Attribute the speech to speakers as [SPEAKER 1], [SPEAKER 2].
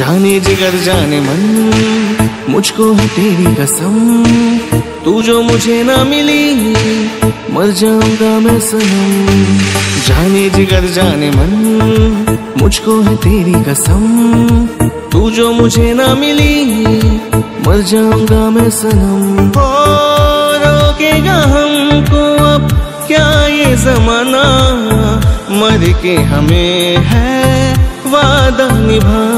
[SPEAKER 1] जाने जिगर जाने मन, मुझको है तेरी कसम। तू जो मुझे ना मिली, मर जाऊँगा मैं सनम। जाने जिगर जाने मन, मुझको है तेरी कसम। तू जो मुझे ना मिली, मर जाऊँगा मैं सनम। हो रोकेगा हमको अब क्या ये जमाना? मर के हमें है वादा निभा।